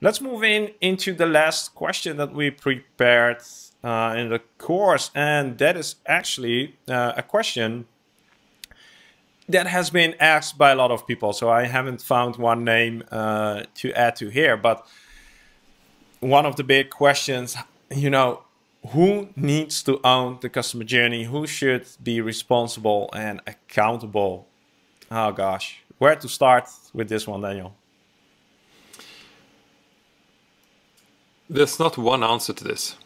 Let's move in into the last question that we prepared uh, in the course, and that is actually uh, a question that has been asked by a lot of people. So I haven't found one name uh, to add to here, but one of the big questions, you know, who needs to own the customer journey? Who should be responsible and accountable? Oh gosh, where to start with this one, Daniel? There's not one answer to this.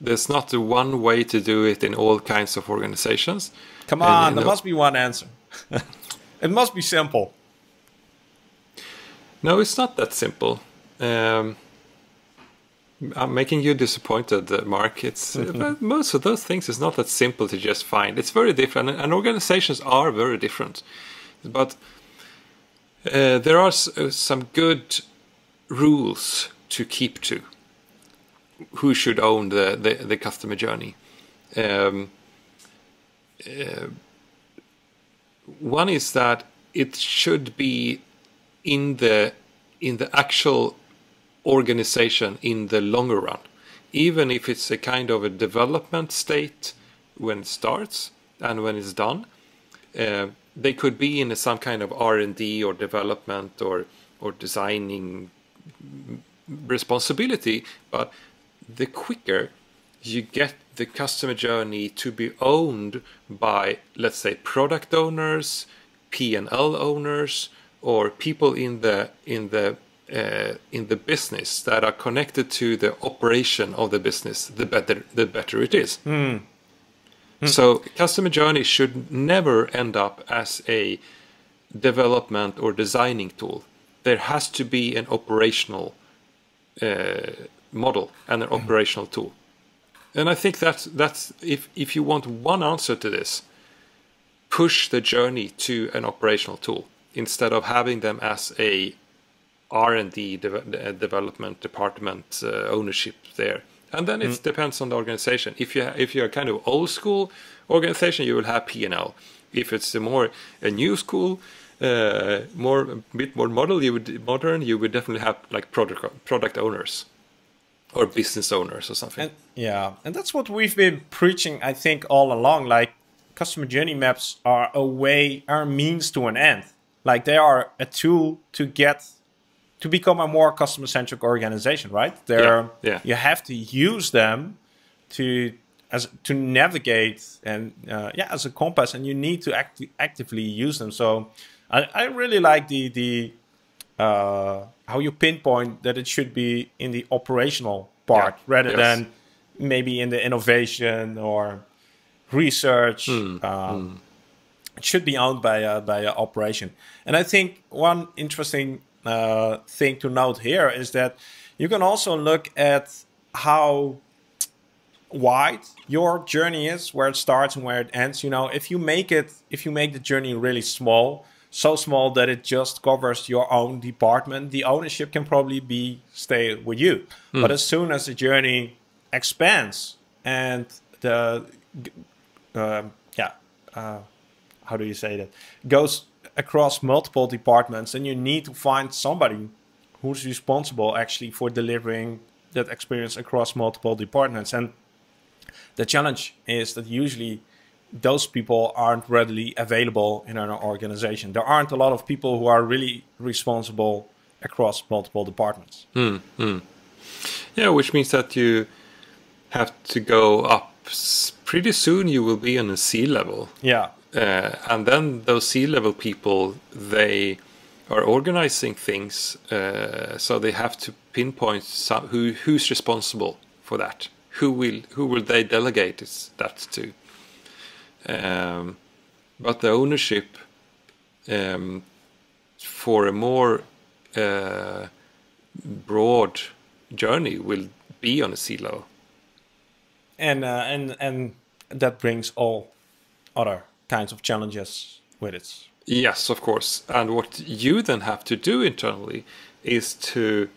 There's not one way to do it in all kinds of organizations. Come on, and, there must be one answer. it must be simple. No, it's not that simple. Um, I'm making you disappointed, uh, Mark. It's uh, most of those things is not that simple to just find. It's very different, and organizations are very different. But uh, there are uh, some good rules to keep to. Who should own the the, the customer journey? Um, uh, one is that it should be in the in the actual organization in the longer run even if it's a kind of a development state when it starts and when it's done uh, they could be in a, some kind of r&d or development or or designing responsibility but the quicker you get the customer journey to be owned by, let's say, product owners, P&L owners, or people in the in the uh, in the business that are connected to the operation of the business, the better the better it is. Mm. Mm. So customer journey should never end up as a development or designing tool. There has to be an operational uh, model and an mm. operational tool. And I think that's that's if if you want one answer to this, push the journey to an operational tool instead of having them as a R&D de uh, development department uh, ownership there. And then it mm. depends on the organization. If you if you're kind of old school organization, you will have P&L. If it's a more a new school, uh, more a bit more model, you would modern, you would definitely have like product product owners or business owners or something. And, yeah, and that's what we've been preaching, I think, all along. Like customer journey maps are a way, are means to an end. Like they are a tool to get to become a more customer centric organization, right? They're, yeah, yeah. You have to use them to as to navigate and uh, yeah as a compass, and you need to act actively use them. So I, I really like the the uh, how you pinpoint that it should be in the operational part yeah. rather yes. than maybe in the innovation or research. Mm. Um, mm. It should be owned by a, by an operation. And I think one interesting uh, thing to note here is that you can also look at how wide your journey is, where it starts and where it ends. You know, if you make it, if you make the journey really small, so small that it just covers your own department, the ownership can probably be stay with you. Mm. But as soon as the journey expands and the uh, yeah, uh, how do you say that goes across multiple departments, and you need to find somebody who's responsible actually for delivering that experience across multiple departments. And the challenge is that usually those people aren't readily available in an organization. There aren't a lot of people who are really responsible across multiple departments. Mm, mm. Yeah, which means that you have to go up pretty soon. You will be on a C level. Yeah, uh, and then those C level people they are organizing things, uh, so they have to pinpoint some, who who's responsible for that. Who will who will they delegate that to? Um, but the ownership um, for a more uh, broad journey will be on a C level. And uh, and and that brings all other kinds of challenges with it. Yes, of course. And what you then have to do internally is to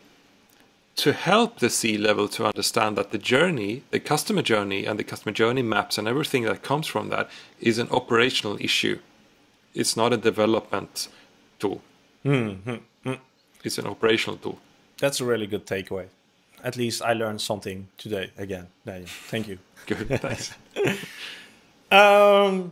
to help the C level to understand that the journey, the customer journey, and the customer journey maps and everything that comes from that is an operational issue. It's not a development tool. Mm-hmm. It's an operational tool. that's a really good takeaway. At least I learned something today again. Daniel. Thank you. Good, thanks. Um,